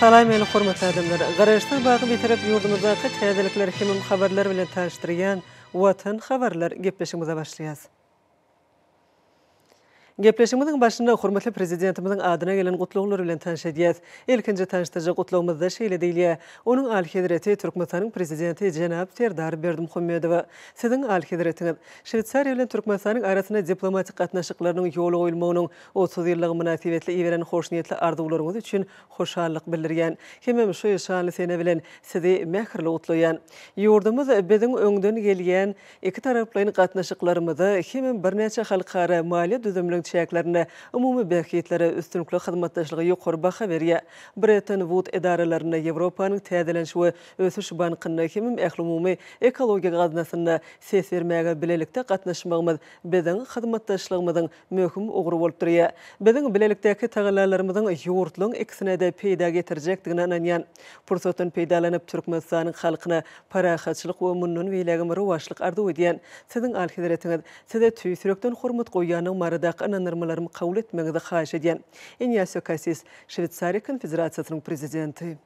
Salam meni hormatly adamlar. Garaşsyz baky bitarap ýurdumyzdaky täzelikler hemem habarlar bilen tanyşdyrýan Watan habarlar gepleşigimize başlaýas. Gepleşigimiziň başynda hormatly Prezidentimiziň adyna gelen gutlaglar bilen tanyş edýäs. Ilkinji tanyşdyryjy gutlagymyzda şeýle diýilýär, Onuň Alyhezreti Türkmenistanyň Prezidenti jenap Serdar Berdimuhamedowa, Siziň Alyhezretiňiz, Şweýsariýa bilen Türkmenistanyň arasynda diplomatik gatnaşyklarynyň ýola goýulmagynyň otuz ýyllygy mynasybetli iberen hoşniýetli arzuwlaryňyz üçin hoşallyk bildirýän. Hemem şu şanly sene bilen Sizi mähirli gutlaýan. Ýurdumyz biziň öňden gelýän Ikitaraplaýyn gatnaşyklarymyzda hemem birnäçe halkara maliýe düzüminiň çäklerinde umumy bähbitlere üstünlikli hyzmatdaşlyga ýokary baha berýär. Bretton Wud edaralarynda, Ýewropanyň täzeleniş we ösüş bankynda hemem ählumumy ekologiýa gaznasynda ses bermäge bilelikde gatnaşmagymyz biziň hyzmatdaşlygymyzyň möhüm ugur bolup durýar. Biziň bilelikdäki tagallalarymyzyň ýurtlaryň ikisine-de peýda getirjekdigine ynanýan. Pursatdan peýdalanyp, Türkmenistanyň halkyna parahatçylyk we mundan beýlägem rowaçlyk arzuw edýän. Siziň Alyhezretiňiz, Size tüýs ýürekden hormat goýýandygym baradaky ynandyrmalarymy kabul etmegiňizi haýyş edýän. Inýasio Kasis, Şweýsariýa Konfederasiýasynyň Prezidenti.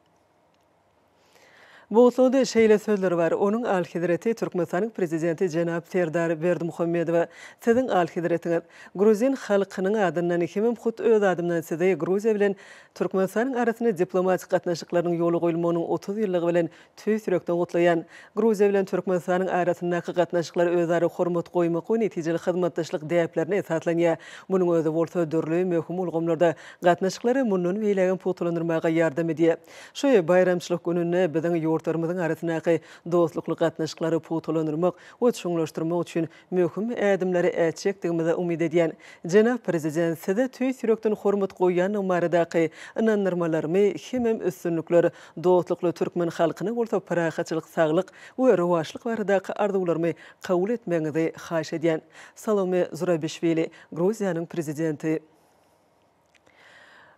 Bogusynda şeýle sözler bar, Onuň Alyhezreti Türkmenistanyň Prezidenti jenap Serdar Berdimuhamedowa, Siziň Alyhezretiňiz, gruzin halkynyň adyndan, hemem hut öz adymdan Sizi Gruziýa bilen Türkmenistanyň arasynda diplomatik gatnaşyklarynyň ýola goýulmagynyň otuz ýyllygy bilen tüýs ýürekden gutlaýan. Gruziýa bilen Türkmenistanyň arasyndaky gatnaşyklar özara hormat goýmak we netijeli hyzmatdaşlyk däplerine esaslanýar. Munuň özi bolsa dürli möhüm ulgamlarda gatnaşyklary mundan beýlägem pugtalandyrmaga ýardam edýär. Şu baýramçylyk gününde biziň ýurtlarymyzyň arasyndaky dostlukly gatnaşyklary pugtalandyrmak we çuňlaşdyrmak üçin möhüm ädimleri ätjekdigimize umyt edýän. Jenap Prezident, Size tüýs ýürekden hormat goýýandygym baradaky ynandyrmalarymy hemem üstünlikler, dostlukly türkmen halkyna bolsa parahatçylyk, saglyk we rowaçlyk baradaky arzuwlarymy kabul etmegiňizi haýyş edýän. Salome Zurabişwili, Gruziýanyň Prezidenti.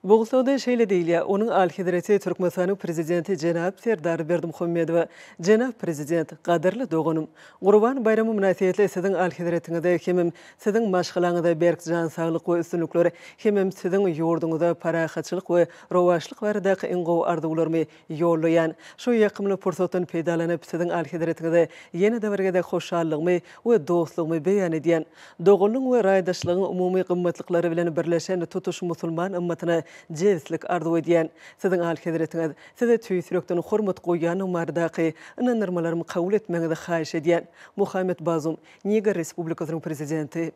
Boguslarda şeýle diýilýär, Onuň Alyhezreti Türkmenistanyň Prezidenti jenap Serdar Berdimuhamedowa, Jenap Prezident, gadyrly doganym! Gurban baýramy mynasybetli Siziň Alyhezretiňize hemem Siziň maşgalaňyza berk jan saglyk we üstünlikler, hemem Siziň ýurduňyza parahatçylyk we rowaçlyk baradaky iň gowy arzuwlarymy ýollaýan. Şu ýakymly pursatdan peýdalanyp, Siziň Alyhezretiňize ýene-de bir gezek hoşallygymy we dostlugymy beýan edýän. Doganlygyň we raýdaşlygyň umumy gymmatlyklary bilen birleşen tutuş musulman ymmatyna jebislik arzuw edýän. Siziň Alyhezretiňiz, Size tüýs ýürekden hormat goýýanlygym baradaky ynandyrmalarym kabul etmegiňizi haýyş edýän. Mohamed Bazum, Niger Respublikasynyň Prezidenti.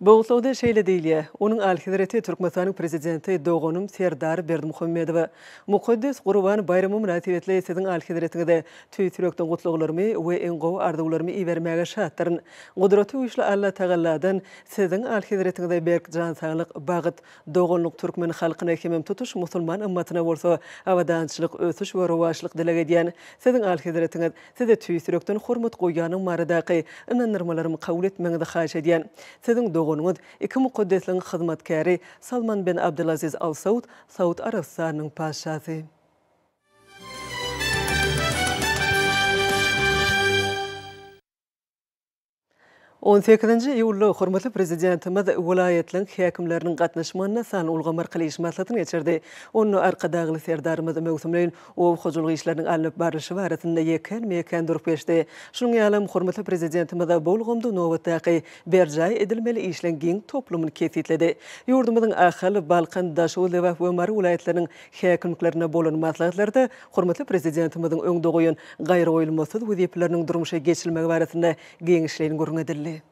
Boguslawda şeýle diýilýär, Onuň Alyhezreti Türkmenistanyň Prezidenti doganym Serdar Berdimuhamedowa, mukaddes Gurban baýramy mynasybetli Siziň Alyhezretiňize tüýs ýürekden gutlaglarymy we iň gowy arzuwlarymy ibermäge şatdyryn. Gudraty güýçli Allatagalladan Siziň Alyhezretiňize berk jan saglyk, bagt, doganlyk, türkmen halkyna hemem tutuş musulman ymmatyna bolsa abadançylyk, ösüş we rowaçlyk dileg edýän. Siziň Alyhezretiňiz Size tüýs ýürekden hormat goýýanym baradaky ynandyrmalarymy kabul etmegiňizi haýyş edýän. Siziň doganyňyz, iki mukaddesligiň hyzmatkäri Salman ben Abdulaziz Al Saud, Saud Arabystanynyň Patyşasy. On sekizinji iýulda hormatly Prezidentimiz welaýatlaryň häkimleriniň gatnaşmagynda sanly ulgam arkaly iş maslahatyny geçirdi. Onda Arkadagly Serdarymyz möwsümleýin oba hojalyk işleriniň alnyp barlyşy barasynda ýekän-mekän durup geçdi. Şunuň ýaly hem hormatly Prezidentimiz bu ulgamda nobatdaky berjaý edilmeli işleň giň toplumyny kesgitledi. Ýurdumyzyň Ahal, Balkan, Daşoguz, Lebap we Mary welaýatlarynyň häkimliklerinde bolan maslahatlarda Hormatly Prezidentimiziň öňde goýan gaýragoýulmasyz wezipeleriniň durmuşa geçirilmegi barasynda giňişleýin gürrüň edildi.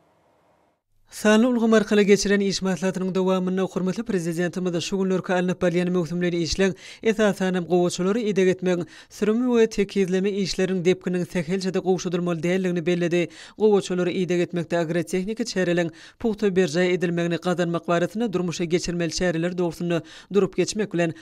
Sanly ulgam arkaly geçiren iş maslahatynyň dowamynda hormatly Prezidentimiz şu günlerki alnyp barylýan möwsümleýin işleň, esasanam gowaçalary ideg etmegiň, sürüm we tekizleme işleriniň depgininiň sähelçe-de gowşadylmaly däldigini belledi, gowaçalary ideg etmekde agrotehniki çäreleň pugta berjaý edilmegini gazanmak barasynda durmuşa geçirilmeli çäreler dogrusynda durup geçmek bilen,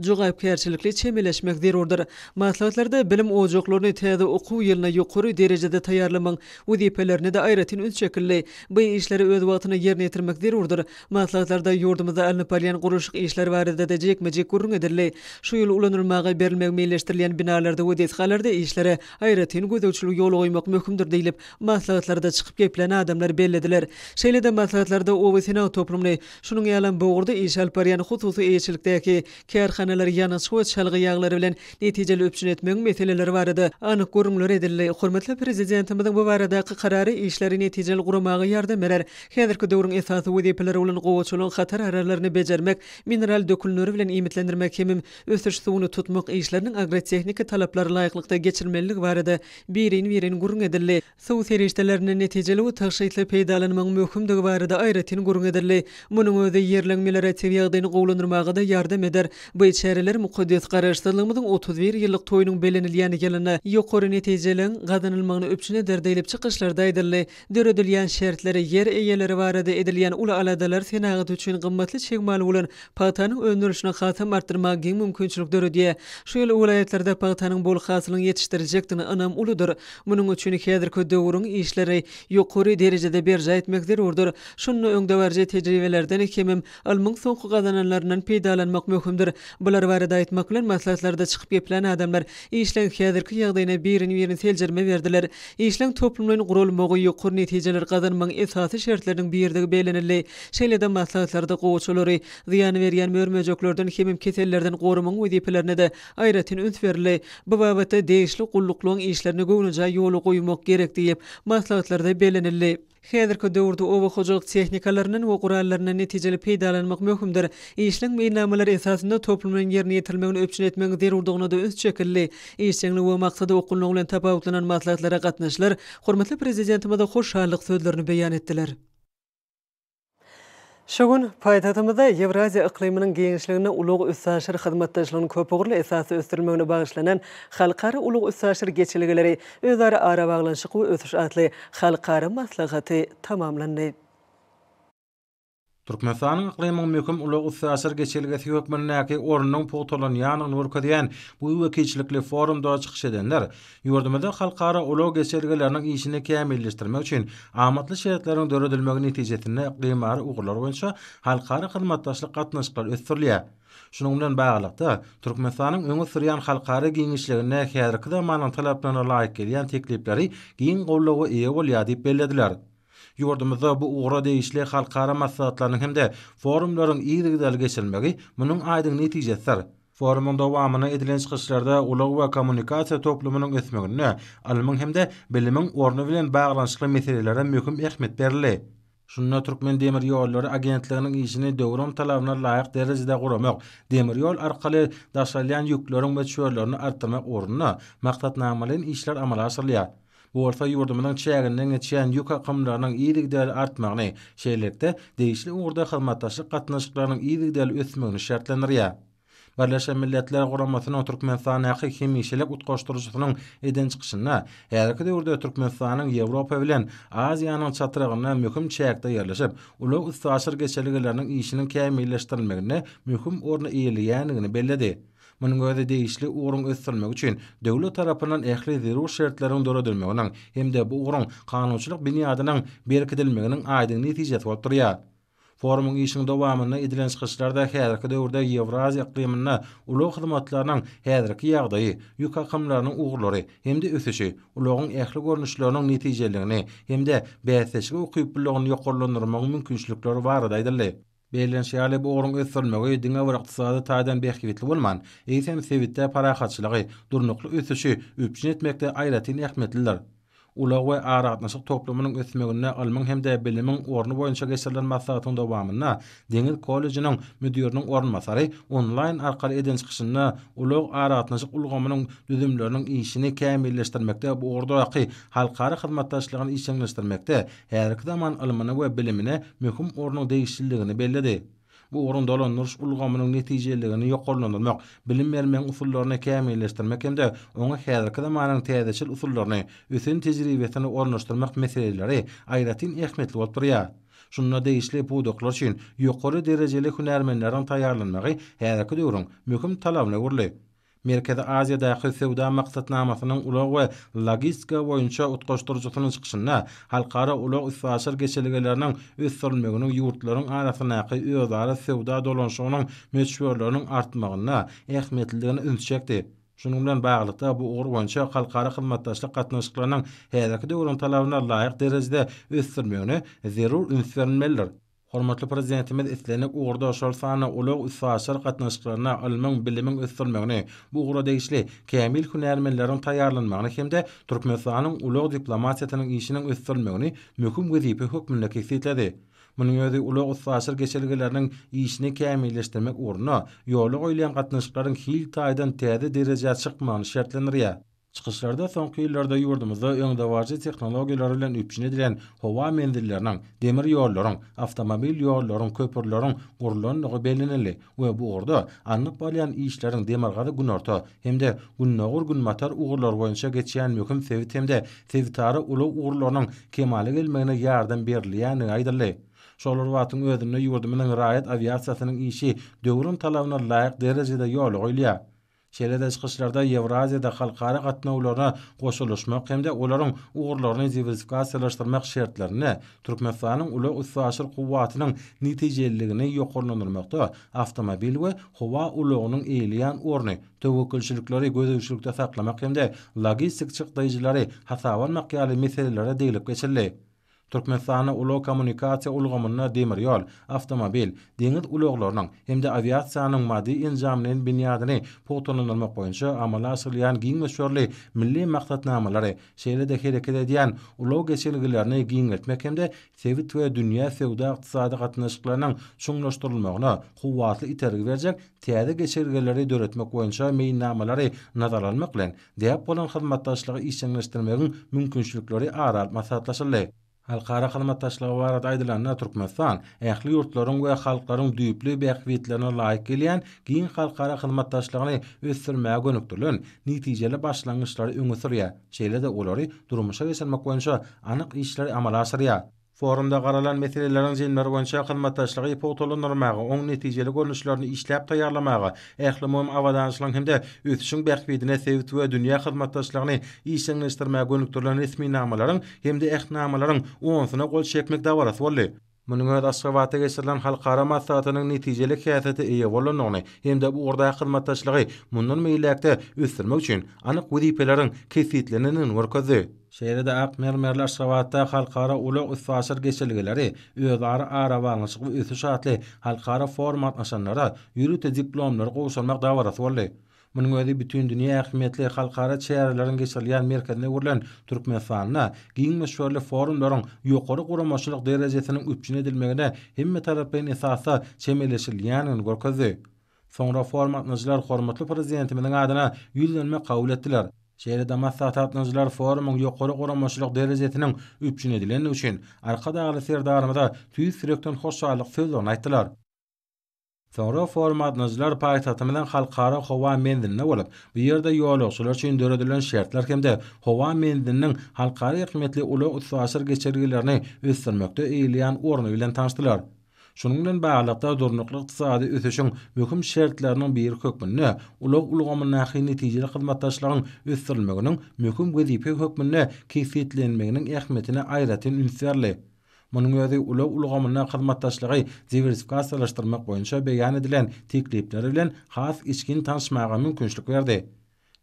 jogapkärçilikli çemeleşmek zerurdyr. Maslahatlarda bilim ojaklaryny täze okuw ýylyna ýokary derejede taýýarlamagyň wezipelerine-de aýratyn üns çekildi. Bu işleri öz wagtynda ýerine ýetirmek zerurdyr. Maslahatlarda ýurdumyzda alnyp barylýan gurluşyk işleri barada-da jikme-jik gürrüň edildi. Şu ýyl ulanylmaga berilmegi meýilleşdirilýän binalarda we desgalarda işlere aýratyn gözegçiligi ýola goýmak möhümdir diýlip, maslahatlarda çykyp geplän adamlar bellediler. Şeýle-de maslahatlarda oba-senat toplumyny, Şunuň ýalam bu ugurda iş alyp barýan hususy eýeçilikdäki kärhanalary ýanaçy we çalgy ýaglary bilen netijeli üpjün etmegiň meseleleri barada anyk gürrüňler edildi. Hormatly Prezidentimiziň bu baradaky Karary işleri netijeli guramaga ýardam berer. Häzirki döwrüň esasy wezipeleri bolan gowaçalygyň hatar aralaryny bejermek, mineral dökünleri bilen iýmitlendirmek hemem ösüş suwuny tutmak işleriniň agrotehniki talaplara laýyklykda geçirilmelidigi barada birin-birin gürrüň edildi. Suw serişdelerinden netijeli we tygşytly peýdalanmagyň möhümdigi barada aýratyn gürrüň edildi. Munuň özi ýerliň melioratiw ýagdaýyny gowulandyrmaga-da ýardam eder. Bu çäreler mukaddes Garaşsyzlygymyzyň otuz bir ýyllyk toýunyň bellenilýän ýylynda ýokary netijeligiň gazanylmagyny üpjün eder diýlip çykyşlarda aýdyldy. Döredilýän şertler, ýer eýeleri barada edilýän uly aladalar senagat üçin gymmatly çig mal bolan pagtanyň öndürilişini hasam artdyrmaga giň mümkinçilik döredýär. Şu ýyl welaýatlarda pagtanyň bol hasylyň ýetişdiriljekdigine ynam uludyr. Munuň üçin häzirki döwrüň işleri ýokary derejede berjaý etmek zerurdyr. Şunda öňdebaryjy tejribelerden hemem ylmyň soňky gazananlaryndan peýdalanmak möhümdir. Bular barada aýtmak bilen maslahatlarda çykyp geplän adamlar işleň häzirki ýagdaýyna birin-birin seljerme berdiler. Işleň toplumlaýyn guralmagy ýokary netijeler gazanmagyň esasy şertleriniň birdigi bellenildi. Şeýle-de maslahatlarda gowaçalary zyýan berýän mör-möjeklerden hemem kesellerden goramagyň wezipelerine-de Aýratyn üns berildi. Bu babatda degişli gulluklaryň işlerini göwnejaý ýola goýmak gerek diýip, maslahatlarda bellenildi. Häzirki döwürde oba hojalyk tehnikalaryndan we gurallaryndan netijeli peýdalanmak möhümdir. Işleň meýilnamalar esasynda toplumlaýyn ýerine ýetirilmegini üpjün etmegiň zerurdygyna-da üns çekildi. Işjeňlik we maksada okgunlygy bilen tapawutlanan maslahatlara gatnaşylar hormatly Prezidentimize hoşallyk sözlerini beýan etdiler. Şu gün paýtagtymyzda Ýewraziýa yklymynyň giňişliginde ulag-üstaşyr hyzmatdaşlygynyň köpugurly esasda ösdürilmegine bagyşlanan Halkara ulag-üstaşyr geçelgeleri, özara arabaglanyşyk we ösüş atly halkara maslahaty tamamlandy. Türkmenistanyň yklymyň möhüm ulag-üstaşyr geçelgesi hökmündäki ornunyň pugtalanýandygyny görkezýän bu wekilçilikli forumda çykyş edenler, Ýurdumyzda halkara ulag geçelgeleriniň işini kämilleşdirmek üçin amatly şertleriň döredilmegi netijesinde gymary ugurlar boýunça halkara hyzmatdaşlyk gatnaşyklary ösdürilýär. Şunuň bilen baglylykda, Türkmenistanyň öňe sürýän halkara giňişliginde häzirki zamanyň talaplaryna laýyk gelýän teklipleri giň goldawa eýe bolýar diýip bellediler. Ýurdumyzda bu ugra degişli halkara maslahatlarynyň hem-de forumlaryň yzygiderli geçirilmegi munuň aýdyň netijesidir. Forumyň dowamynda edilen çykyşlarda ulag we kommunikasiýa toplumynyň ösmeginde ylmyň hem-de bilimiň orny bilen baglanyşykly meselelere möhüm ähmiýet berildi. Şunda Türkmendemirýollary agentliginiň işini döwrüň talabyna laýyk derejede guramak, demir ýol arkaly daşalýan ýükleriň möçberlerini artdyrmak ugrunda maksatnamalaýyn işler amala aşyrylýar. Bu bolsa ýurdumyzyň çäginden geçýän ýük akymlarynyň yzygiderli artmagyny, şeýlelikde, degişli ugurda hyzmatdaşlyk gatnaşyklarynyň yzygiderli ösmegini şertlendirýär. Birleşen Milletler Guramasynyň Türkmenistandaky hemişelik utgaşdyryjysynyň eden çykyşynda, häzirki döwürde Türkmenistanyň Ýewropa bilen Aziýanyň çatrygynda möhüm çäkde ýerleşip, ulag-üstaşyr geçelgeleriniň işiniň kämilleşdirilmeginde möhüm orny eýeleýändigini belledi. Munuň özi degişli ugruň ösdürilmegi üçin döwlet tarapyndan ähli zerur şertleriň döredilmeginiň hem-de bu ugruň kanunçylyk binýadynyň berkidilmeginiň aýdyň netijesi bolup durýar. Forumyň işiniň dowamynda edilen çykyşlarda häzirki döwürde Ýewraziýa yklymynda ulag hyzmatlarynyň häzirki ýagdaýy, ýük akymlarynyň ugurlary hem-de ösüşi, ulagyň ähli görnüşleriniň netijeliligini hem-de bäsdeşlige ukyplylygyny ýokarlandyrmagyň mümkinçilikleri barada aýdyldy. Bellenişi ýaly, bu ugruň ösdürilmegi diňe bir ykdysady taýdan bähbitli bolman, eýsem, sebitde parahatçylygy, durnukly ösüşi üpjün etmekde aýratyn ähmiýetlidir. Ulag we aragatnaşyk toplumynyň ösmeginde ylmyň hem-de bilimiň orny boýunça geçirilen maslahatyň dowamynda Deňiz kollejiniň müdiriniň orunbasary onlaýn arkaly eden çykyşynda ulag aragatnaşyk ulgamynyň düzümleriniň işini kämilleşdirmekde bu ugurdaky halkara hyzmatdaşlygyny işjeňleşdirmekde häzirki zaman ylmyna we bilimine möhüm ornuň degişliligini belledi. Bu ugruň dolandyryş ulgamynyň netijeliligini ýokarlandyrmak, bilim bermegiň usullaryny kämilleşdirmek hem-de oňa häzirki zamanyň täzeçil usullaryny, ösen tejribesini ornaşdyrmak meseleleri aýratyn ähmiýetli bolup durýar. Şunda degişli pudaklar üçin ýokary derejeli hünärmenleriň taýýarlanmagy häzirki döwrüň möhüm talabyna öwrüldi. Merkezi Aziýadaky Söwda maksatnamasynyň ulag we logistika boýunça utgaşdyryjysynyň çykyşynda halkara ulag-üstaşyr geçelgeleriniň ösdürilmeginiň ýurtlaryň arasyndaky özara söwda dolanyşygynyň möçberleriniň artmagynda ähmiýetlidigine ünsi çekdi. Şunuň bilen baglylykda, bu ugur boýunça halkara hyzmatdaşlyk gatnaşyklarynyň häzirki döwrüň talabyna laýyk derejede ösdürilmegine zerur üns berilmelidir. Hormatly Prezidentimiz islendik ugurda, şol sanda ulag, üstaşyr gatnaşyklaryna, ylmyň, bilimiň ösdürilmegini, bu ugra degişli kämil hünärmenleriň taýýarlanmagyny hem-de Türkmenistanyň ulag diplomatiýasynyň işiniň ösdürilmegini möhüm wezipe hökmünde kesgitledi. Munuň özi ulag-üstaşyr geçelgeleriniň işini kämilleşdirmek ugrunda ýola goýulýan gatnaşyklaryň hil taýdan täze derejä çykmagyny şertlendirýär. Çykyşlarda soňky ýyllarda ýurdumyzda öňdebaryjy tehnologiýalar bilen üpjün edilen howa menzilleriniň, demir ýollaryň, awtomobil ýollaryň, köprüleriň gurlandygy bellenildi we bu ugurda alnyp barylýan işleriň demirgazy-günorta hem-de gündogar-günbatar ugurlary boýunça geçýän möhüm sebit hem-de sebitara ulag ugurlarynyň kemala gelmegine ýardam berilýändigi aýdyldy. Şol bir wagtyň özünde ýurdumyzyň raýat awiasiýasynyň işi döwrüň talabyna laýyk derejede ýola goýulýar. Şeýle-de çykyşlarda Ýewraziýada halkara gatnawlaryna goşulyşmak hem-de olaryň ugurlaryny diwersifikasiýalaşdyrmak şertlerinde Türkmenistanyň ulag-üstaşyr kuwwatynyň netijeliligini ýokarlandyrmakda awtomobil we howa ulagynyň eýeleýän orny, töwekgelçilikleri gözegçilikde saklamak hem-de logistik çykdaýjylary hasaba almak ýaly meselelere deglip geçildi. Türkmenistanda ulag-kommunikasiýa ulgamynda demir ýol, awtomobil, deňiz ulaglarynyň hem-de awiasiýanyň maddy-enjamlaýyn binýadyny pugtalandyrmak boýunça amala aşyrylýan giň möçberli milli maksatnamalary, şeýle-de hereket edýän ulag geçelgelerini giňeltmek hem-de sebit we dünýä söwda-ykdysady gatnaşyklarynyň çuňlaşdyrylmagyna kuwwatly itergi berjek täze geçelgeleri döretmek boýunça meýilnamalary nazara almak bilen, Däp bolan hyzmatdaşlygy işjeňleşdirmegiň mümkinçilikleri ara alyp maslahatlaşyldy. Halkara hyzmatdaşlygy barada aýdylanda, Türkmenistan ähli ýurtlaryň we halklaryň düýpli bähbitlerine laýyk gelýän giň halkara hyzmatdaşlygyny ösdürmäge gönükdirilen netijeli başlangyçlary öňe sürýär, şeýle-de olary durmuşa geçirmek boýunça anyk işleri amala aşyrýar. Forumda garalan meseleleriň jemleri boýunça hyzmatdaşlygy pugtalandyrmaga, oň netijeli görnüşlerini işläp taýýarlamaga, ählumumy abadançylygyň hem-de ösüşiň bähbidine sebit we dünýä hyzmatdaşlygyny işjeňleşdirmäge gönükdirilen resminamalaryň hem-de ähtnamalaryň onsuna gol çekmek dabarasy boldy. Munuň özi Aşgabatda geçirilen halkara maslahatynyň netijeli häsiýete eýe bolandygyny hem-de bu ugurdaky hyzmatdaşlygy mundan beýläk-de ösdürmek üçin anyk wezipeleriň kesgitlenendigini görkezdi. Şeýle-de ak mermerli Aşgabatda Halkara ulag üstaşyr geçelgeleri, özara arabaglanyşyk we ösüş atly halkara forum gatnaşanlara ýörite diplomlary gowşurmak dabarasy boldy. Munuň özi bütindünýä ähmiýetli halkara çäreleriň geçirilýän merkezine öwrülen Türkmenistanda giň möçberli forumlaryň ýokary guramaçylyk derejesiniň üpjün edilmegine hemmetaraplaýyn esasda çemeleşilýändigini görkezdi. Soňra forum gatnaşyjylar hormatly Prezidentimiziň adyna Ýüzlenme kabul etdiler. Şeýle-de maslahat gatnaşyjylar forumyň ýokary guramaçylyk derejesiniň üpjün edilendigi üçin Arkadagly Serdarymyza tüýs ýürekden hoşallyk sözlerini aýtdylar. Soňra forum gatnaşyjylar paýtagtymyzyň Halkara howa menzilinde bolup, bu ýerde ýolagçylar üçin döredilen şertler hem-de howa menziliniň halkara ähmiýetli ulag-üstaşyr geçelgelerini ösdürmekde eýeleýän orny bilen tanyşdylar. Şunuň bilen baglylykda, durnukly ykdysady ösüşiň möhüm şertleriniň biri hökmünde ulag ulgamyndaky netijeli hyzmatdaşlygyň ösdürilmeginiň möhüm wezipe hökmünde kesgitlenmeginiň ähmiýetine aýratyn üns berli. Munuň özi ulag ulgamynda hyzmatdaşlygy diwersifikasiýalaşdyrmak boýunça beýan edilen teklipler bilen has içgin tanyşmaga mümkinçilik berdi.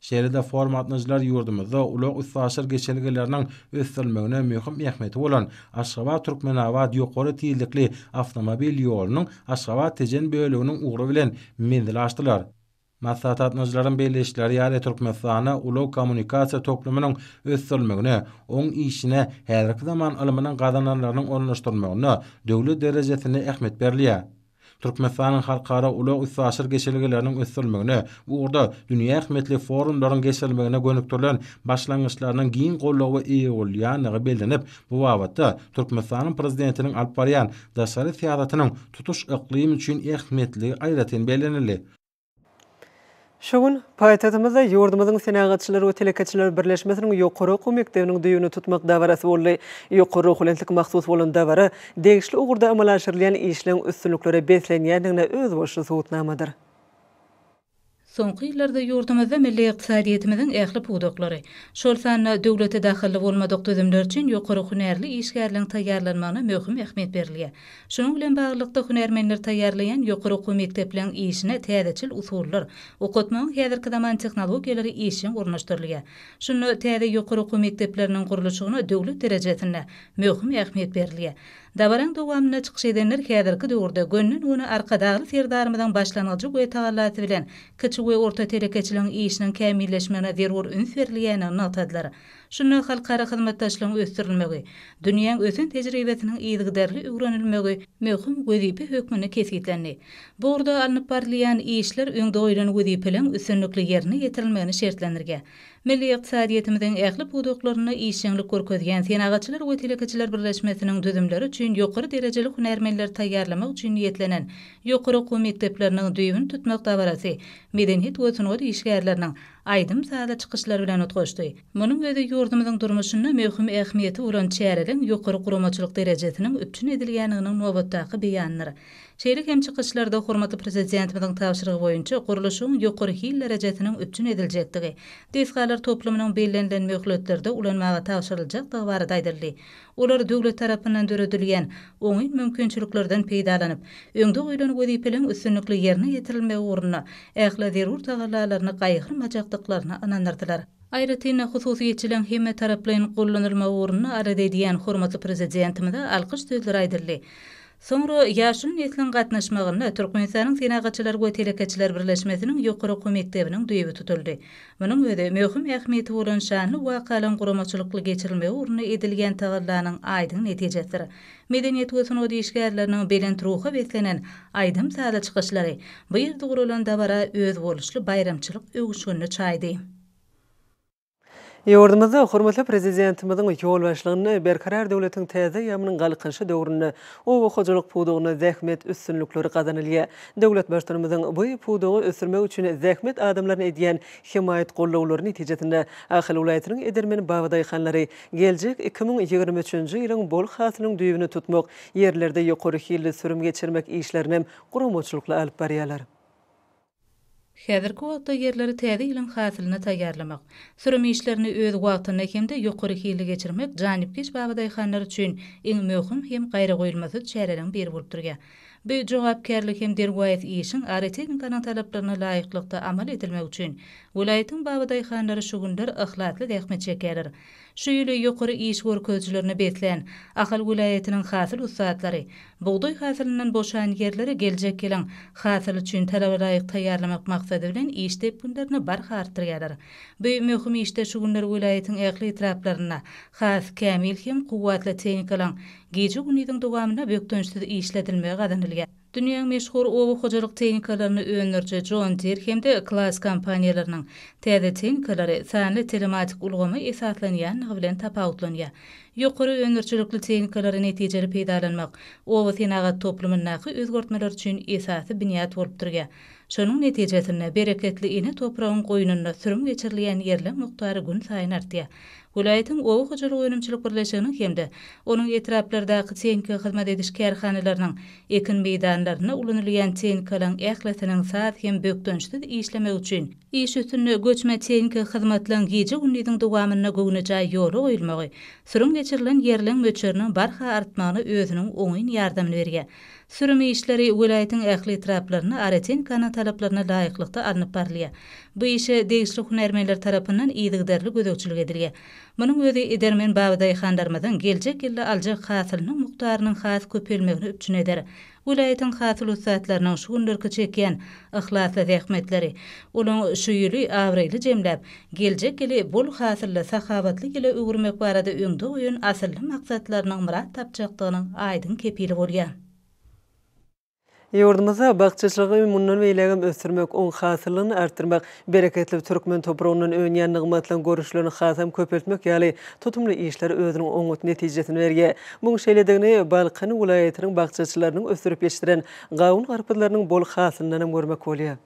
Şeýle-de forum gatnaşyjylar ýurdumyzda ulag-üstaşyr geçelgeleriniň ösdürilmegine möhüm ähmiýeti bolan Aşgabat-Türkmenabat ýokary tizlikli awtomobil ýolunyň Aşgabat-Tejen böleginiň ugry bilen menzil açdylar. Maslahata gatnaşyjylaryň belleýişleri ýaly, Türkmenistanda ulag-kommunikasiýa toplumynyň ösdürilmegine, oň işine häzirki zaman ylmynyň gazananlarynyň ornaşdyrylmagyna döwlet derejesinde ähmiýet berilýär. Türkmenistanyň halkara ulag-üstaşyr geçelgeleriniň ösdürilmegine, bu ugurda dünýä ähmiýetli forumlaryň geçirilmegine gönükdirilen başlangyçlarynyň giň goldawa eýe bolýandygy bellenip, bu babatda Türkmenistanyň Prezidentiniň alyp barýan daşary syýasatynyň tutuş yklym üçin ähmiýetliligi aýratyn bellenildi. Şu gün paýtagtymyzda ýurdumyzyň Senagatçylar we telekeçiler birleşmesiniň ýokary okuw mekdebiniň düýbüni tutmak dabarasy boldy. Ýokary ruhubelentlik mahsus bolan dabara degişli ugurda amala aşyrylýan işleň üstünliklere beslenýändigine özboluşly subutnamadyr. Soňky ýyllarda ýurdumyzda milli ykdysadyýetimiziň ähli pudaklary, şol sanda döwlete dahylly bolmadyk düzümler üçin ýokary hünärli işgärleriň taýýarlanmagyna möhüm ähmiýet berilýär. Şunuň bilen baglylykda, hünärmenler taýýarlaýan ýokary okuw mekdepleriň işine täzeçil usullar, okatmagyň häzirki zaman tehnologiýalary işjeň ornaşdyrylýar. Şunda täze ýokary okuw mekdepleriniň gurluşygyna döwlet derejesinde möhüm ähmiýet berilýär. Dabaranyň dowamynda çykyş edenler häzirki döwürde gönden-göni Arkadagly Serdarymyzyň başlangyjy we tagallasy bilen kiçi we orta telekeçiligiň işiniň kämilleşmegine zerur üns berilýändigini nygtadylar. Şunda halkara hyzmatdaşlygyň ösdürilmegi, dünýäň ösen tejribesiniň yzygiderli öwrenilmegi möhüm wezipe hökmünde kesgitlendi. Bu ugurda alnyp barylýan işler öňde goýlan wezipeleriň üstünlikli ýerine ýetirilmegini şertlendirýär. Milli ykdysadyýetimiziň ähli pudaklarynda işjeňlik görkezýän Senagatçylar we telekeçiler birleşmesiniň düzümleri üçin ýokary derejeli hünärmenleri taýýarlamak üçin niýetlenen ýokary okuw mekdepleriniň düýbüni tutmak dabarasy medeniýet we sungat işgärleriniň aýdym-sazy çykyşlar bilen utgaşdy. Munuň özi ýurdumyzyň durmuşynda möhüm ähmiýeti bolan çäreliň ýokary guramaçylyk derejesiniň üpjün edilýändiginiň nobatdaky beýanydyr. Şeýle hem çykyşlarda hormatly Prezidentimiziň tabşyrygy boýunça gurluşygyň ýokary hil derejesiniň üpjün ediljekdigi, desgalar toplumynyň bellenilen möhletlerde ulanmaga tabşyryljakdygy barada aýdyldy. Olar döwlet tarapyndan döredilýän oňyn mümkinçiliklerden peýdalanyp, öňde goýlan wezipeleň üstünlikli ýerine ýetirilmegi ugrunda ähli zerur tagallalaryny gaýgyrmajakdyklaryna ynandyrdylar. Aýratyn-da, hususyýetçiligiň hemmetaraplaýyn gollanylmagy ugrunda alada edýän hormatly Prezidentimize alkyş sözleri aýdyldy. Soňra ýaşuly nesliň gatnaşmagynda Türkmenistanyň Senagatçylar we telekeçiler birleşmesiniň ýokary okuw mekdebiniň düýbi tutuldy. Munuň özi möhüm ähmiýeti bolan şanly wakalaryň guramaçylykly geçirilmegi ugrunda edilýän tagallanyň aýdyň netijesidir. Medeniýet we sungat işgärleriniň belent ruha beslenen aýdym-sazly çykyşlary bu ýerde guralan dabara özboluşly baýramçylyk öwüşginini çaýdy. Ýurdumyzda hormatly Prezidentimiziň ýolbaşçylygynda Berkarar döwletiň täze ýagymynyň Galkynyşy döwründe oba hojalyk pudagynda zähmet üstünlikleri gazanylýar. Döwlet Baştutanymyzyň bu pudagy ösdürmek üçin zähmet adamlaryna edýän hemaýat-gollawlary netijesinde Ahal welaýatynyň edermen babadaýhanlary geljek iki müň ýigrimi üçünji ýylyň bol hasylynyň düýbüni tutmak, ýerlerde ýokary hilli sürüm geçirmek işlerinem guramaçylykly alyp barýarlar. Häzirki wagtda ýerleri täze ýylyň hasylyna taýýarlamak, sürüm işlerini öz wagtynda hem-de ýokary hilli geçirmek janypkeş babadaýhanlar üçin iň möhüm hem gaýragoýulmasyz çäreleriň biri bolup durýar. Bu jogapkärli hem derwaýys işiň agrotehnikanyň talaplaryna laýyklykda amal edilmegi üçin welaýatyň babadaýhanlary şu günler yhlasly zähmet çekýärler. Şu ýyly ýokary iş görkezijilerine beslän Ahal welaýatynyň hasyl ussatlary bugdaý hasylyndan boşan ýerleri geljek ýylyň hasyly üçin talaba laýyk taýýarlamak maksady bilen iş depginlerini barha artdyrýarlar. Bu möhüm işde şu günler welaýatyň ähli etraplarynda has kämil hem kuwwatly tehnikalaryň gije-gündiziň dowamynda bökdençsiz işledilmegi gazanylýar. Dünýäň meşhur oba hojalyk tehnikalaryny öndüriji John Deere hem-de Claas kompaniýalarynyň täze tehnikalary sanly telematik ulgama esaslanýandygy bilen tapawutlanýar. Ýokary öndürjilikli tehnikalary netijeli peýdalanmak oba senagat toplumyndaky özgertmeler üçin esasy binýat bolup durýar. Şonuň netijesinde, bereketli ene topragyň goýnunda sürüm geçirilýän ýerleň mukdary günsaýyn artýar. welaýatyň oba hojalyk önümçilik birleşiginiň hem-de onuň etraplardaky tehniki hyzmat ediş kärhanalarynyň ekin meýdanlarynda ulanylýan tehnikalaryň ählisiniň saz hem bökdençsiz işlemegi üçin iş üstünde göçme tehniki hyzmatlaryň gije-gündiziň dowamynda göwnejaý ýola goýulmagy sürüm geçirilen ýerleň möçberiniň barha artmagyna özüniň oňyn ýardamyny berýär. Sürüm işleri welaýatyň ähli etraplarynda Aretenkanyň talaplaryna laýyklykda alnyp barylýar. Bu işe degişli hünärmenler tarapyndan yzygiderli gözegçilik edilýär. Munuň özi edermen babadaýhanlarymyzyň geljek ýylda aljak hasylynyň mukdarynyň has köpelmegini üpjün eder. Welaýatyň hasyl ussatlarynyň şu günlerki çekýän yhlasly zähmetleri, olaň şu ýyly abraýly jemläp, geljek ýyly bol hasylly, sahawatly ýyla öwürmek barada öňde goýan asylly maksatlarynyň myrat tapjakdygynyň aýdyň kepili bolýar. Ýurdumyzda bakjaçylygy mundan beýlägem ösdürmek, oň hasyllygyny artdyrmak, bereketli türkmen topragyndan önýän nygmatlaryň görnüşlerini hasam köpeltmek ýaly tutumly işler özüniň oňat netijesini berýär. Muň şeýledigini Balkan welaýatynyň bakjaçylarynyň ösdürip ýetişdiren gawun-garpyzlarynyň bol hasylyndanam görmek bolýar.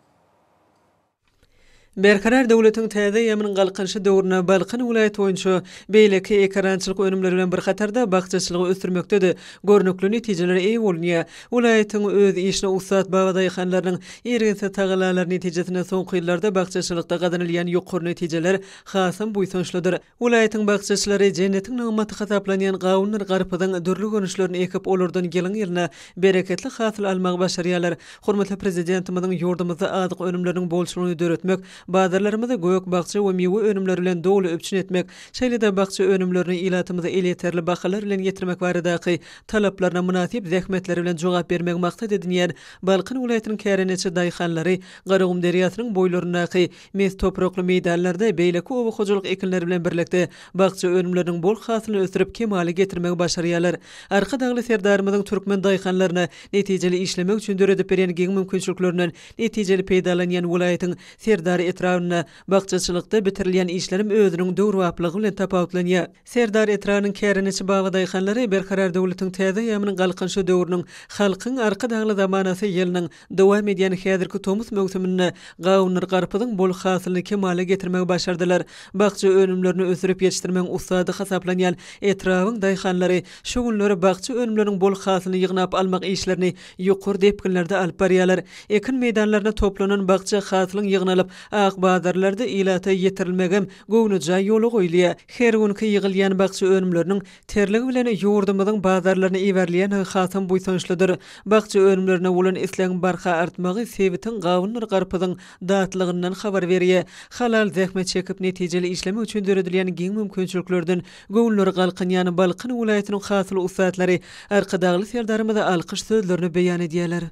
Berkarar döwletiň täze eýýamynyň Galkynyşy döwründe Balkan welaýaty boýunça beýleki ekerançylyk önümleri bilen bir hatarda bakjaçylygy ösdürmekde-de görnükli netijelere eýe bolunýar. Welaýatyň öz işine ussat babadaýhanlarynyň irginsiz tagallalary netijesinde soňky ýyllarda bakjaçylykda gazanylýan ýokary netijeler hasam buýsançlydyr. Welaýatyň bakjaçylary jennetiň nygmaty hasaplanýan gawundyr garpyzyň dürli görnüşlerini ekip, olardan ýylyň-ýylyna bereketli hasyl almagy başarýarlar. Hormatly Prezidentimiziň ýurdumyzda azyk önümleriniň bolçulygyny döretmek, bazarlarymyzy gök-bakja we miwe önümleri bilen doly üpjün etmek, şeýle-de bakja önümlerini ilatymyza elýeterli bahalar bilen ýetirmek baradaky talaplaryna mynasyp zähmetleri bilen jogap bermegi maksat edinýän Balkan welaýatynyň kärendeçi daýhanlary Garagum derýasynyň boýlaryndaky Mes toprakly meýdanlarda beýleki oba hojalyk ekinleri bilen birlikde bakja önümleriniň bol hasylyny ösdürip kemala getirmegi başarýarlar. Arkadagly Serdarymyzyň türkmen daýhanlaryna netijeli işlemek üçin döredip berýän giň mümkinçiliklerinden netijeli peýdalanýan welaýatyň Serdar etrabynda bakjaçylykda bitirilýän işlerem özüniň döwrebaplygy bilen tapawutlanýar. Serdar etrabynyň kärendeçi babadaýhanlary Berkarar döwletiň täze eýýamynyň Galkynyşy döwrüniň Halkyň Arkadagly zamanasy ýylynyň Dowam edýän häzirki tomus möwsüminde gawunlar garpyzyň bol hasylyny kemala getirmegi başardylar. Bakja önümlerini ösdürip ýetişdirmegiň ussady hasaplanýan etrabyň daýhanlary şu günler bakja önümleriniň bol hasylyny ýygnap almak işlerini ýokary depginlerde alyp barýarlar. Ekin meýdanlaryna toplanan bakja hasylyň ýygnalyp, ak bazarlarda ilata ýetirilmegem göwnejaý ýola goýulýar. Her günki ýygylýan bakja önümleriniň Terligi bilen ýurdumyzyň bazarlaryna iberilýänligi hasam buýsançlydyr. Bakja önümlerine bolan islegiň barha artmagy sebitiň gawundyr garpyzyň datlygyndan habar berýär. Halal zähmet çekip netijeli işlemek üçin döredilýän giň mümkinçiliklerden göwünleri galkynýan Balkan welaýatynyň hasyl ussatlary Arkadagly Serdarymyza alkyş sözlerini beýan edýärler.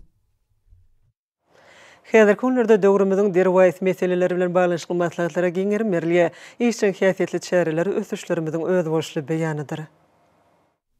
Häzirki günlerde döwrümiziň derwaýys meseleleri bilen baglanyşykly maslahatlara giň gerim berilýär. Işjeň häsiýetli çäreler ösüşlerimiziň özboluşly beýanydyr.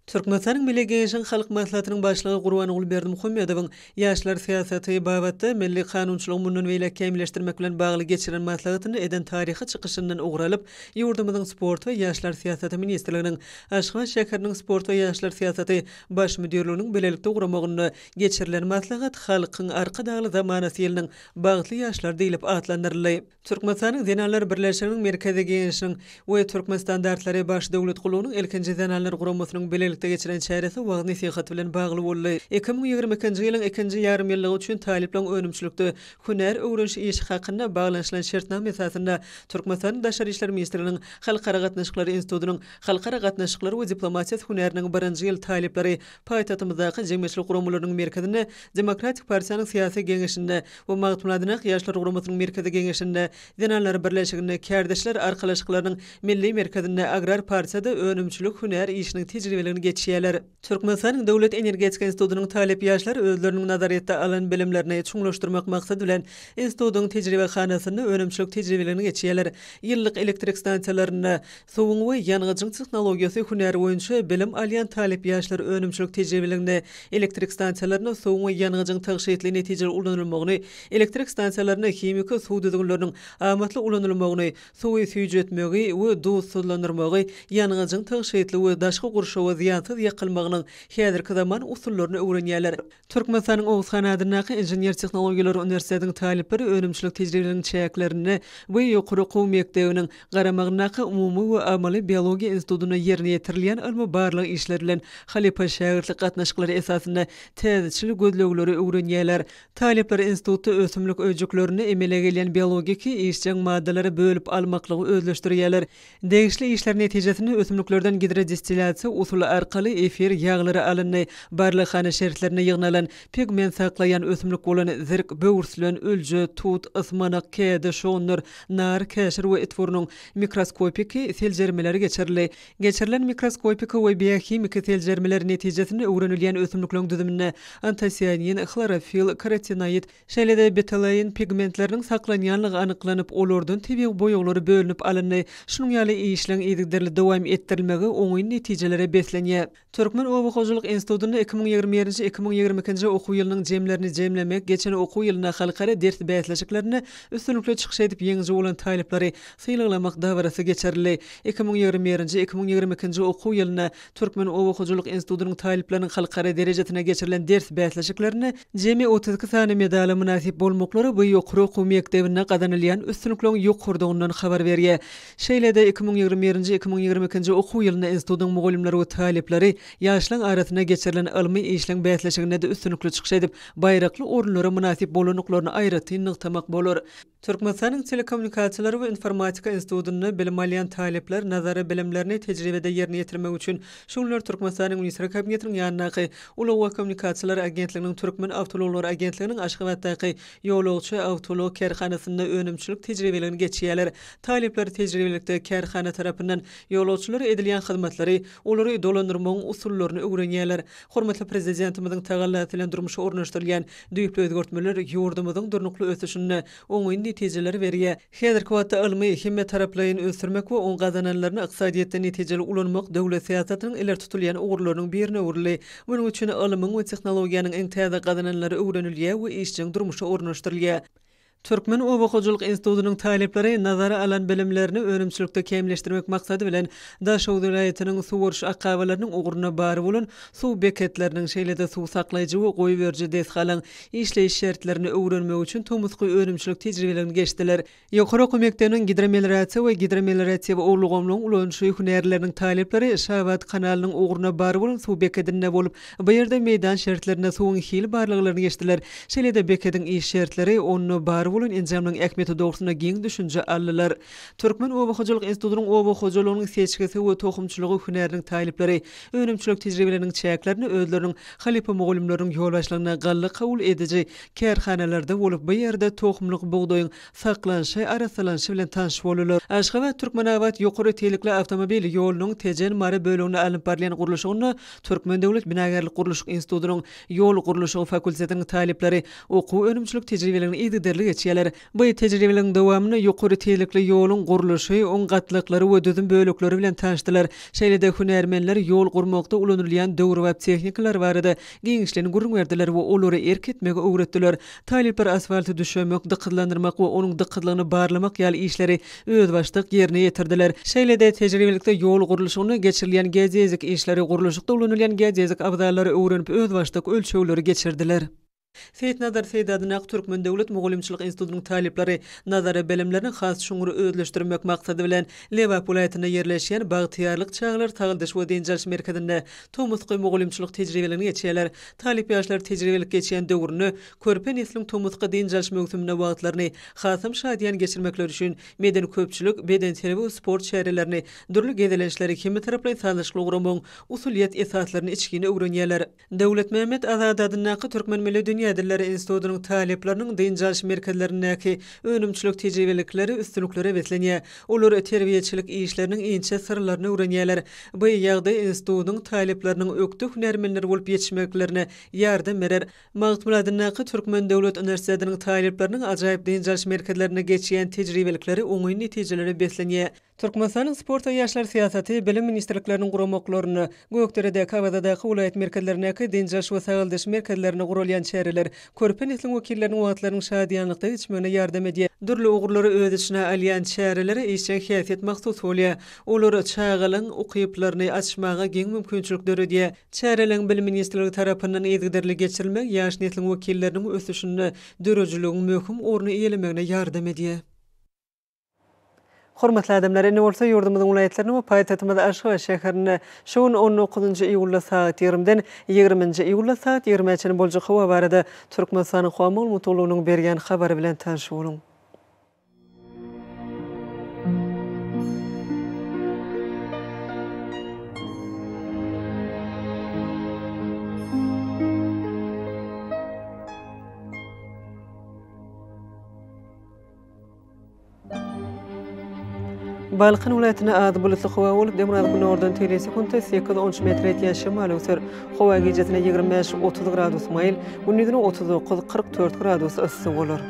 Türkmenistanyň Milli Geňeşiň Halk Maslahatynyň Başlygy Gurbanguly Berdimuhamedowyň ýaşlar syýasaty babatda milli kanunçylygy mundan beýläk kämilleşdirmek bilen bagly geçiren maslahatynda eden taryhy çykyşyndan ugur alyp, ýurdumyzyň Sport we ýaşlar syýasaty ministrliginiň Aşgabat şäheriniň Sport we ýaşlar syýasaty Baş müdirliginiň bilelikde guramagynda Geçirilen maslahat Halkyň Arkadagly zamanasy ýylynyň Bagtly ýaşlar diýlip atlandyryldy. Türkmenistanyň Zenanlar birleşiginiň Merkezi Geňeşiniň we Türkmenstandartlary Baş döwlet gullugynyň ilkinji zenanlar guramasynyň bilelikde geçiren çäresi wagyz-nesihat bilen bagly boldy. Iki müň ýigrimi ikinji ýylyň ikinji ýarymýyllygy üçin talyplaryň önümçilikde hünär öwreniş işi hakynda baglanyşylan şertnama esasynda Türkmenistanyň Daşary işler ministrliginiň Halkara gatnaşyklary institutynyň Halkara gatnaşyklary we diplomatiýasy hünäriniň birinji ýyl talyplary Paýtagtymyzdaky jemgyýetçilik guramalarynyň merkezinde, Demokratik partiýanyň syýasy geňeşinde we Magtymguly Ak ýaşlar guramasynyň merkezi geňeşinde, Zenanlar birleşiginde, Kärdeşler arkalaşyklarynyň Milli merkezinde, Agrar partiýada önümçilik, hünär işiniň tejribeligini geçýärler. Türkmenistanyň Döwlet energetika institutynyň talyp ýaşlary özleriniň nazaryýetde alan bilimlerini çuňlaşdyrmak maksady bilen, institutyň tejribehanasynda önümçilik tejribeligini geçýärler, ýyllyk elektrik stansiýalarynda, Suwuň we ýangyjyň tehnologiýasy hünäri boýunça bilim alýan talyp ýaşlar önümçilik tejribeliginde elektrik stansiýalarynda suwuň we ýangyjyň tygşytly netijeli ulanylmagyny, elektrik stansiýalarynda himiki suw düzgünleriniň amatly ulanylmagyny, suwy süýjetmegi we duzsuzlandyrmagy, ýangyjyň tygşytly we daşky gurşawa zyýansyz ýakylmagynyň häzirki zaman usullaryny öwrenýärler. Türkmenistanyň Oguzhan adyndaky Inžener-tehnologiýalar uniwersitetiniň talyplary önümçilik tejribeleriniň çäklerinde we ýokary okuw mekdebiniň garamagyndaky Umumy we amaly biologiýa institutynda ýerine ýetirilýän ylmy-barlag işleri bilen halypa-şägirtlik gatnaşyklary esasynda täzeçil gözlegleri öwrenýärler. Talyplar institutda ösümlik öýjüklerinde emele gelýän biologiki işjeň maddalary bölüp almaklygy özleşdirýärler. Degişli işler netijesinde ösümliklerden gidrodistillýasiýa usuly arkaly efir ýaglary alyndy. Barlaghana şertlerinde ýygnalan, pigment saklaýan ösümlik bolan zirk, böwürslen, ölje, tut, ysmanak, kädi, şondur, nar, käşir we itburnuň mikroskopiki seljermeleri geçirildi. Geçirilen mikroskopiki we biohimiki seljermeler netijesinde öwrenilýän ösümlikleň düzüminde antosianin, hlorofil, karotinoid, Şeýle-de, betalaýn pigmentleriniň saklanýanlygy anyklanyp, olardan tebigy boýaglar bölünip alyndy. Şunuň ýaly işleň yzygiderli dowam etdirilmegi oňyn netijelere beslenýär. Türkmen oba hojalyk institutynda iki müň ýigrimi birinji, iki müň ýigrimi ikinji okuw ýylynyň jemlerini jemlemek geçen okuw ýylynda halkara ders bäsleşiklerinde üstünlikli çykyş edip ýeňiji bolan talyplary sylaglamak dabarasy geçirildi. Iki müň ýigrimi birinji, iki müň ýigrimi ikinji okuw ýylynda Türkmen oba hojalyk institutynyň talyplarynyň halkara derejesinde geçirilen ders bäsleşiklerinde jemi otuz iki sany medala mynasyp bolmaklary bu ýokary okuw mekdebinde gazanylýan üstünlikleriň ýokarydygyndan habar berýär. Şeýle-de, iki müň ýigrimi birinji, iki müň ýigrimi ikinji okuw ýylynda institutyň mugallymlary we talyplary ýaşlaryň arasynda geçirilen ylmy işleň bäsleşiginde-de üstünlikli çykyş edip, baýrakly orunlara mynasyp bolandyklaryny aýratyn nygtamak bolar. Türkmenistanyň Telekommunikasiýalar we informatika institutynda bilim alýan talyplar nazary bilimlerini tejribede ýerine ýetirmek üçin şu günler Türkmenistanyň Ministrler Kabinetiniň ýanyndaky Ulag we kommunikasiýalar agentliginiň Türkmen awtoulaglary agentliginiň Aşgabatdaky Ýolagçy awtoulag kärhanasynda önümçilik tejribeligini geçýärler. Talyplar tejribelikde kärhana tarapyndan ýolagçylara edilýän hyzmatlary, olary dolandyrmagyň usullaryny öwrenýärler. Hormatly Prezidentimiziň tagallasy bilen durmuşa ornaşdyrylýan Düýpli özgertmeler ýurdumyzyň durnukly ösüşinde oňyn netijeleri berýär. Häzirki wagtda ylmy hemme taraplaýyn ösdürmek we oň gazananlaryny ykdysadyýetde netijeli ulanmak döwlet syýasatynyň ileri tutulýan ugurlarynyň birine öwrüldi. Munuň üçin ylmyň we tehnologiýanyň iň täze gazananlary öwrenilýär we işjeň durmuşa ornaşdyrylýar. Türkmen oba hojalyk institutynyň talyplary nazara alan bilimlerini önümçilikde kämilleşdirmek maksady bilen, Daşoguz welaýatynyň suwaryş akabalarynyň ugruna bar bolan suw beketleriniň, şeýle-de suw saklaýjy we goýberiji desgalaryň işleýiş şertlerini öwrenmek üçin tomusky önümçilik tejribelerini geçdiler. Ýokary okuw mekdebiniň gidromelirasiýa we gidromeliratiw ulgamlaryň ulanyşy hünärleriniň talyplary Şabat kanalynyň ugruna bar bolan suw bekedinde bolup, Bu ýerde meýdan şertlerinde suwuň hili barlaglaryny geçdiler. Şeýle-de bekediň iş şertleri, onda bar bolan enjamlaryň ähmiýeti dogrusynda giň düşünje aldylar. Türkmen oba hojalyk institutynyň oba hojalygynyň seçgisi we tohumçylygy hünäriniň talyplary önümçilik tejribeleriniň çäklerinde özleriniň halypa mugallymlarynyň ýolbaşçylygynda galla kabul ediji kärhanalarda bolup bu ýerde tohumlyk bugdaýyň saklanyşy, arassalanyşy bilen tanyş boldular. Aşgabat-Türkmenabat ýokary tizlikli awtomobil ýolunyň Tejen-Mary böleginde alnyp barylýan gurluşygynda Türkmen döwlet binagärlik-gurluşyk institutynyň ýol gurluşygy fakultetiniň talyplary okuw-önümçilik tejribelerini yzygiderli geçýärler. Bu tejribeleriň dowamynda ýokary tizlikli ýoluň gurluşy, oň gatlaklary we düzüm bölekleri bilen tanyşdylar. Şeýle-de hünärmenler ýol gurmakda ulanylýan döwrebap tehnikalary barada giňişleýin gürrüň berdiler we olary erk etmegi öwretdiler. Talyplar asfalty düşemek, dykyzlandyrmak we onuň dykyzlygyny barlamak ýaly işleri özbaşdak ýerine ýetirdiler. Şeýle-de, tejribelikde ýol gurluşygynda geçirilýän geodezik işleri, gurluşykda ulanylýan geodezik abzallary öwrenip, özbaşdak ölçegleri geçirdiler. Seýitnazar Seýdadyn Aktürkmen döwlet mugallymçylyk institutynyň talyplary nazary bilimlerini has çuňňur özleşdirmek maksady bilen, Lebap welaýatynda ýerleşýän Bagtyýarlyk çagalar sagaldyş we dynç alyş merkezinde Tomusky mugallymçylyk tejribelerini geçýärler. Talyp ýaşlar tejribelik geçýän döwrüni, körpe nesliň tomusky dynç alyş möwsüminde wagtlaryny hasam şadyýan geçirmekleri üçin medeni-köpçülik, bedenterbiýe we sport çärelerini, dürli gezelençleri, hemmetaraplaýyn sazlaşykly guramagyň usulyýet esaslaryny içgin öwrenýärler. Döwletmämmet Azady adyndaky Türkmen milli dünýä dilleri institutynyň talyplarynyň dynç alyş merkezlerindäki önümçilik tejribelikleri üstünliklere beslenýär. Olar terbiýeçilik işleriniň inçe syrlaryny öwrenýärler. Bu ýagdaý institutyň talyplarynyň ökde hünärmenler bolup ýetişmeklerine ýardam berer. Magtymyradyndaky Türkmen döwlet uniwersitetiniň talyplarynyň ajaýyp dynç alyş merkezlerinde geçýän tejribelikleri oňyn netijelere beslenýär. Türkmenistanyň sport we ýaşlar syýasaty, bilim ministrlikleriniň guramaklarynda, Gökderedäki, Awazadaky welaýat merkezlerindäki dynç alyş we sagaldyş merkezlerinde guralýan çäreler, Körpe nesliň wekilleriniň wagtlarynyň şadyýanlykda geçmegine ýardam edýär. Dürli ugurlary öz içine alýan çärelere işjeň häsiýet mahsus bolýar. Olar çagalaryň ukyplaryny açmaga giň mümkinçilik döredýär. Çäreleriň Bilim ministrligi tarapyndan yzygiderli geçirilmegi ýaş nesliň wekilleriniň ösüşinde döredijiligiň möhüm orny eýelemegine ýardam edýär. Hormatly adamlar, indi bolsa ýurdumyzyň welaýatlaryna we paýtagtymyz Aşgabat şäherine şu gün on dokuzynjy iýulda sagat ýigrimden ýigriminji iýulda sagat ýigrimä çenli boljak howa barada Türkmenistanyň Howa maglumatulygynyň berýän habary bilen tanyş boluň. Balkan welaýatynda az bulutly howa bolup, demirgazyk günordan teýlegi sekunta sekiz on üç metr ýetýän şemal öwser. Howa gijesine ýigrimi bäş, otuz gradus maýyl, gündizine otuz dokuz, kyrk dört gradus yssy bolar.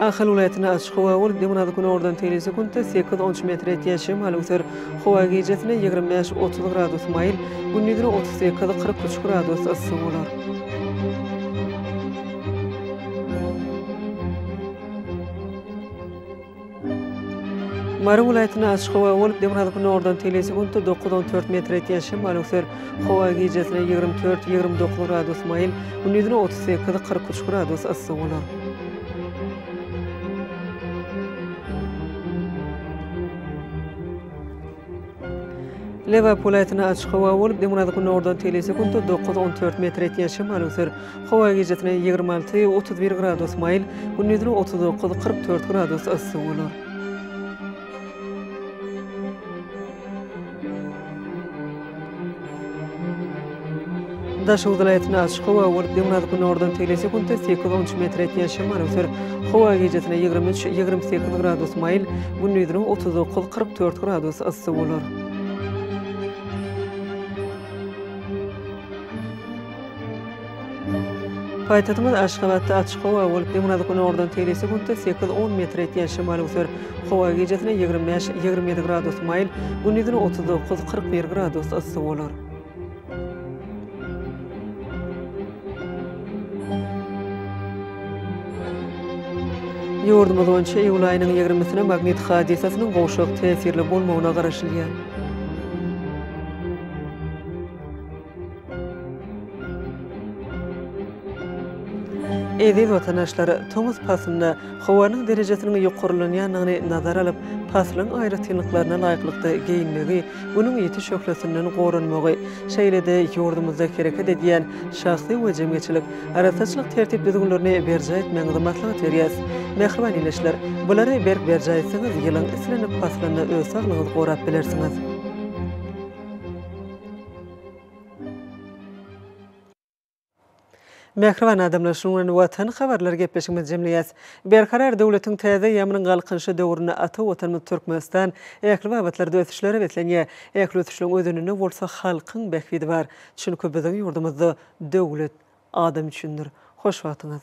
Ahal welaýatynda açyk howa bolup, demiraz günordan tegelýän sekuntda sekiz on üç metr ýetýän şemal öwser. Howa gijesine ýigrimi bäş otuz gradus maýyl, gündizine otuz sekiz kyrk üç gradus yssy bolar. Mary welaýatynda açyk howa bolup, demirgazyk günordan tegelýän sekuntda dokuz, on dört metr etýän şemal öwser. Howa gijesine ýigrimi dört, ýigrimi dokuz gradus maýyl, gündizine otuz sekiz, kyrk üç gradus yssy bolar. Lebap welaýatynda açyk howa bolup, demirgazyk gündogardan tl sekunta dokuz on dört metr etýän şemal öser. Howa gijisine ýigrimi alty, otuz bir gradus maýyl, gündizine otuz dokuz, kyrk dört gradus yssy bolar. Daşoguz welaýatynda açyk howa bolup, demirgazyk günordan tüýli sekuntda sekiz-on üç metre ýetýän şemal öser. Howa gijesine ýigrimi üç, ýigrimi sekiz gradus maýyl, gündiziniň otuz dokuz, kyrk dört gradus yssy bolar. Paýtagtymyz Aşgabatda açyk howa bolup, ýygnaz gün oradan tel sekuntda sekiz-on metr etýän şemal öwser. Howa gijesine ýigrimi bäş, ýigrimi ýedi gradus maýyl, gündizine otuz dokuz, kyrk bir gradus yssy bolar. Ýurdumyz boýunça iýul aýynyň ýigrimisine magnit hadysasynyň gowşak täsirli bolmagyna garaşylýar. Eziz watandaşlar, tomus paslynda howanyň derejesiniň ýokarlanýandygyny nazara alyp, paslyň aýratynlyklaryna laýyklykda geýinmegi, Günüň ýiti şöhlesinden goranmagy, şeýle-de ýurdumyzda hereket edýän şahsy we jemgyýetçilik arassaçylyk tertip-düzgünlerini berjaý etmegiňizi maslahat berýäs. Mähriban ildeşler, bulary berk berjaý etseňiz, ýylyň islendik paslynda öz saglygyňyzy gorap bilersiňiz. Mähriban adamlar, şunuň bilen Watan habarlary gepleşigimizi jemleýäs. Berkarar döwletiň täze eýýamynyň Galkynyşy döwründe ata Watanymyz Türkmenistan ähli babatlarda ösüşlere beslenýär. Ähli ösüşligiň özeninde bolsa halkyň bähbidi bar. Çünki biziň ýurdumyzda döwlet adam üçindir. Hoş wagtyňyz.